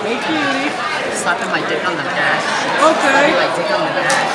Hey, cutie. Slapping my dick on the ass. Okay. Slapping My dick on the ass.